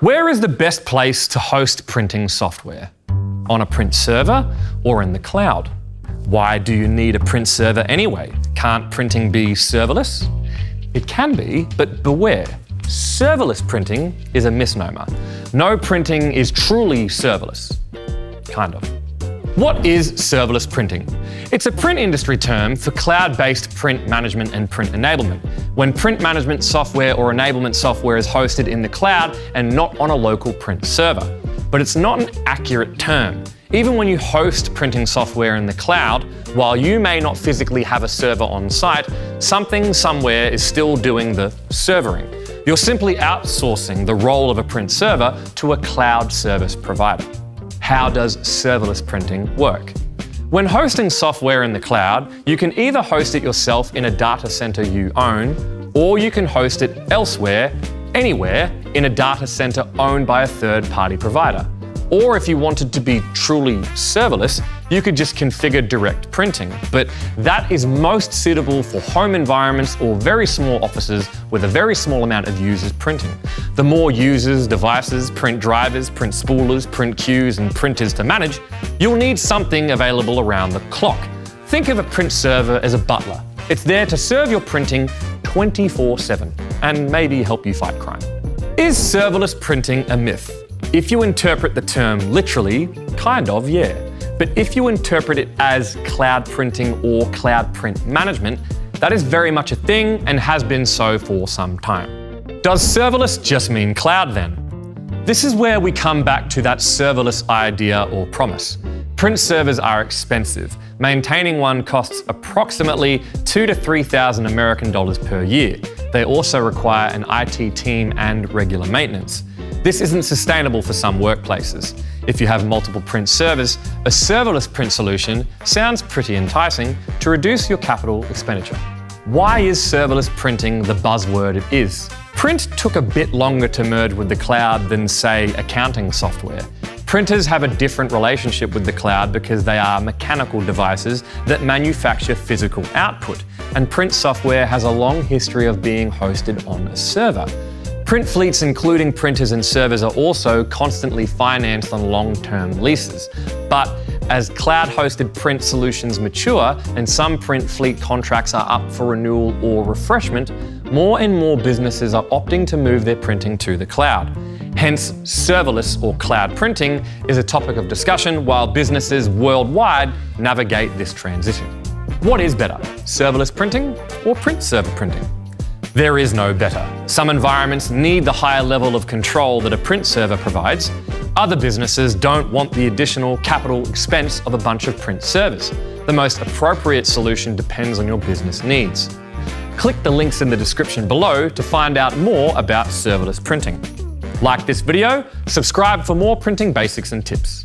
Where is the best place to host printing software? On a print server or in the cloud? Why do you need a print server anyway? Can't printing be serverless? It can be, but beware. Serverless printing is a misnomer. No printing is truly serverless. Kind of. What is serverless printing? It's a print industry term for cloud based print management and print enablement, when print management software or enablement software is hosted in the cloud and not on a local print server. But it's not an accurate term. Even when you host printing software in the cloud, while you may not physically have a server on site, something somewhere is still doing the servering. You're simply outsourcing the role of a print server to a cloud service provider how does serverless printing work? When hosting software in the cloud, you can either host it yourself in a data center you own, or you can host it elsewhere, anywhere, in a data center owned by a third party provider. Or if you wanted to be truly serverless, you could just configure direct printing. But that is most suitable for home environments or very small offices with a very small amount of users printing. The more users, devices, print drivers, print spoolers, print queues, and printers to manage, you'll need something available around the clock. Think of a print server as a butler. It's there to serve your printing 24 7 and maybe help you fight crime. Is serverless printing a myth? If you interpret the term literally, kind of, yeah. But if you interpret it as cloud printing or cloud print management, that is very much a thing and has been so for some time. Does serverless just mean cloud then? This is where we come back to that serverless idea or promise. Print servers are expensive. Maintaining one costs approximately two to 3,000 American dollars per year. They also require an IT team and regular maintenance. This isn't sustainable for some workplaces. If you have multiple print servers, a serverless print solution sounds pretty enticing to reduce your capital expenditure. Why is serverless printing the buzzword it is? Print took a bit longer to merge with the cloud than, say, accounting software. Printers have a different relationship with the cloud because they are mechanical devices that manufacture physical output, and print software has a long history of being hosted on a server. Print fleets, including printers and servers, are also constantly financed on long term leases. But as cloud hosted print solutions mature and some print fleet contracts are up for renewal or refreshment, more and more businesses are opting to move their printing to the cloud. Hence, serverless or cloud printing is a topic of discussion while businesses worldwide navigate this transition. What is better, serverless printing or print server printing? There is no better. Some environments need the higher level of control that a print server provides. Other businesses don't want the additional capital expense of a bunch of print servers. The most appropriate solution depends on your business needs. Click the links in the description below to find out more about serverless printing. Like this video, subscribe for more printing basics and tips.